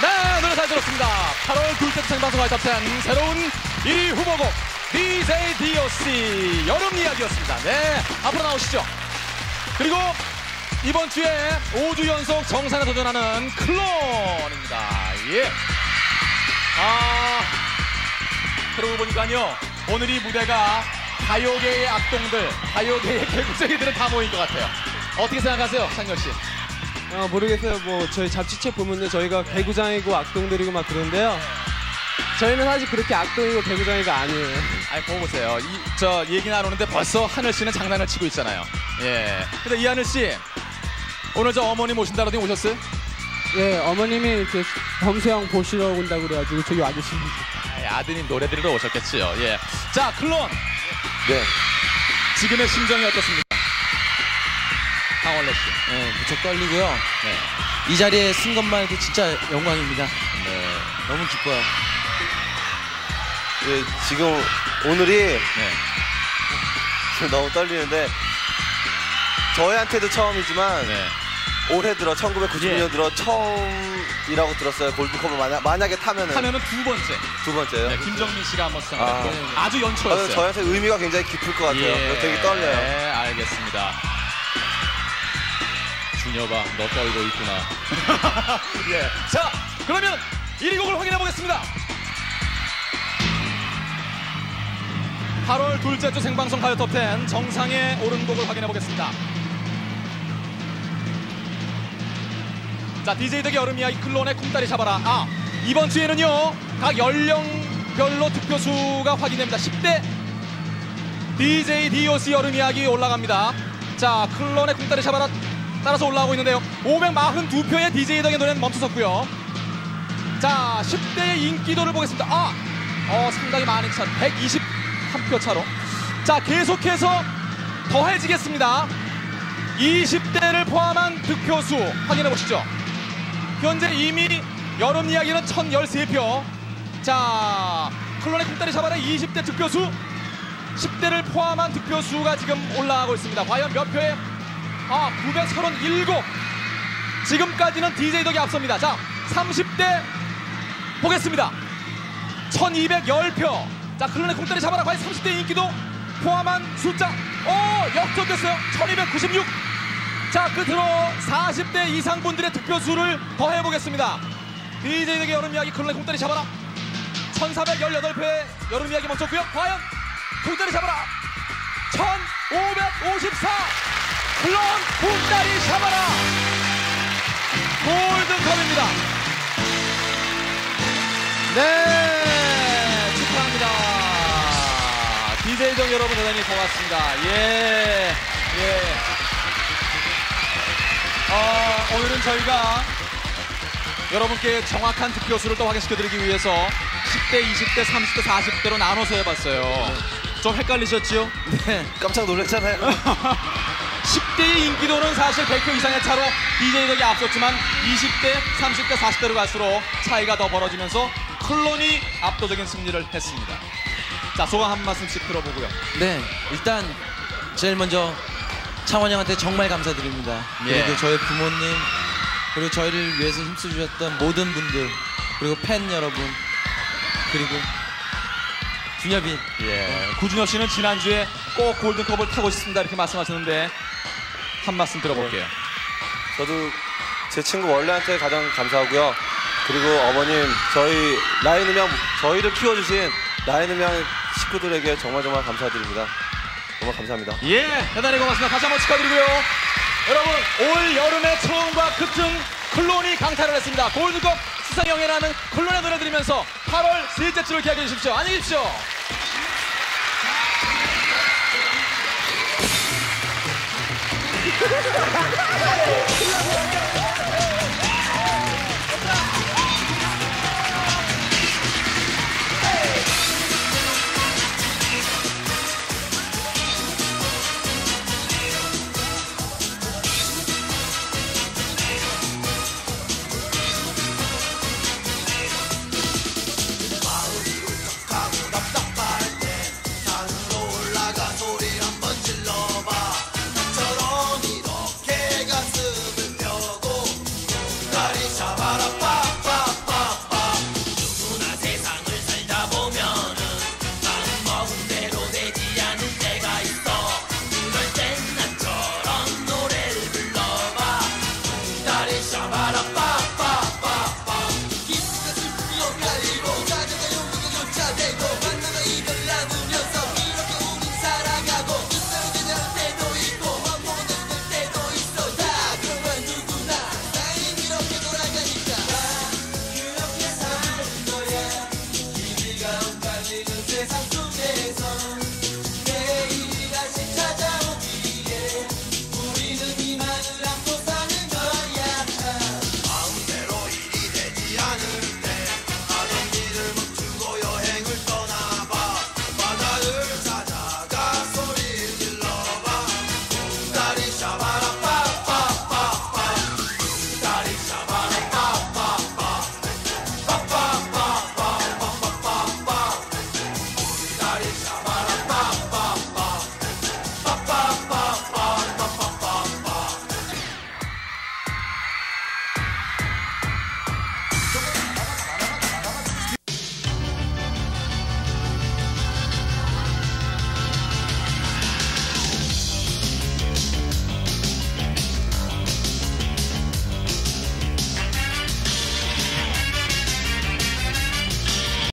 네, 노래 잘 들었습니다. 8월 둘째 생방송 와이탑10 새로운 1위 후보곡 DJ DOC 여름 이야기였습니다. 네, 앞으로 나오시죠. 그리고 이번 주에 5주 연속 정상에 도전하는 클론입니다. 예. 아, 그러고 보니까요. 오늘 이 무대가 가요계의 악동들, 가요계의 개구쟁이들은 다 모인 것 같아요. 어떻게 생각하세요, 창렬 씨? 아, 모르겠어요. 뭐 저희 잡지책 보면은 저희가 개구장이고 악동들이고 막 그런데요. 저희는 사실 그렇게 악동이고 개구장이고 아니에요. 아니 보고 보세요. 이, 저 얘기 나누는데 벌써 하늘 씨는 장난을 치고 있잖아요. 예. 근데 이하늘 씨 오늘 저 어머니 모신다 그러더니 오셨어요? 예, 어머님이 이렇게 범수형 보시러 온다고 그래가지고 저기 와주십니다. 아이, 아드님 노래 들으러 오셨겠지요. 예. 자 클론 네. 지금의 심정이 어떻습니까? 씨. 네, 무척 떨리고요. 네. 이 자리에 쓴 것만 해도 진짜 영광입니다. 네. 너무 기뻐요. 예, 지금 오늘이 네. 지금 너무 떨리는데 저희한테도 처음이지만 네. 올해 들어 1990년 들어 처음이라고 들었어요. 골드컵을 만약, 만약에 타면은 하면은 두 번째. 두 번째요. 네, 김정민 씨가 한번 수상했고 아. 네. 아주 아, 연초였어요. 저한테 의미가 굉장히 깊을 것 같아요. 그래서 되게 떨려요. 네, 알겠습니다. 준여가 너 떨고 있구나. 예. 자, 그러면 1위 곡을 확인해 보겠습니다. 8월 둘째 주 생방송 가요 톱10 정상에 오른 곡을 확인해 보겠습니다. 자, DJ 덕의 여름 이야기 클론의 쿵따리 잡아라. 아, 이번 주에는요, 각 연령별로 득표수가 확인됩니다. 10대 DJ DOC 여름 이야기 올라갑니다. 자, 클론의 쿵따리 잡아라 따라서 올라오고 있는데요. 542표의 DJ 덕의 노래는 멈춰섰고요. 자, 10대의 인기도를 보겠습니다. 아, 어, 상당히 많이 차, 123표 차로. 자, 계속해서 더해지겠습니다. 20대를 포함한 득표수 확인해 보시죠. 현재 이미 여름 이야기는 1013표. 자, 클론의 쿵따리 잡아라 20대 득표수 10대를 포함한 득표수가 지금 올라가고 있습니다. 과연 몇 표에? 아, 937. 지금까지는 DJ 덕이 앞섭니다. 자, 30대 보겠습니다. 1210표. 자, 클론의 콩다리 잡아라. 과연 30대 인기도 포함한 숫자. 오, 역전됐어요. 1296. 자, 끝으로 40대 이상 분들의 득표수를 더해보겠습니다. DJ 덕의 여름 이야기 클론의 콩다리 잡아라. 1418표의 여름 이야기 멈췄고요. 과연 콩다리 잡아라. 콩다리 잡아라. 골든컵입니다. 네, 축하합니다. DJ정 여러분 대단히 고맙습니다. 예, 예. 어, 오늘은 저희가 여러분께 정확한 득표수를 또 확인시켜드리기 위해서 10대, 20대, 30대, 40대로 나눠서 해봤어요. 좀 헷갈리셨지요? 네. 깜짝 놀랐잖아요. 10대의 인기도는 사실 100표 이상의 차로 DJ덕이 앞섰지만 20대, 30대, 40대로 갈수록 차이가 더 벌어지면서 클론이 압도적인 승리를 했습니다. 자, 소감 한 말씀씩 들어보고요. 네, 일단 제일 먼저 창원 형한테 정말 감사드립니다. 예. 그리고 저희 부모님 그리고 저희를 위해서 힘써주셨던 모든 분들 그리고 팬 여러분 그리고 준엽이 예. 구준엽 씨는 지난주에 꼭 골든컵을 타고 싶습니다. 이렇게 말씀하셨는데 한 말씀 들어볼게요. 저도 제 친구 원래한테 가장 감사하고요. 그리고 어머님, 저희 라인음양 저희를 키워주신 라인음양 식구들에게 정말 정말 감사드립니다. 정말 감사합니다. 예, 대단히 고맙습니다. 다시 한번 축하드리고요. 여러분, 올 여름의 처음과 끝은 클론이 강타를 했습니다. 골드컵 수상영예라는 클론의 노래 들으면서 8월 셋째 주를 기약해 주십시오. 안녕히 계십시오. Thank you.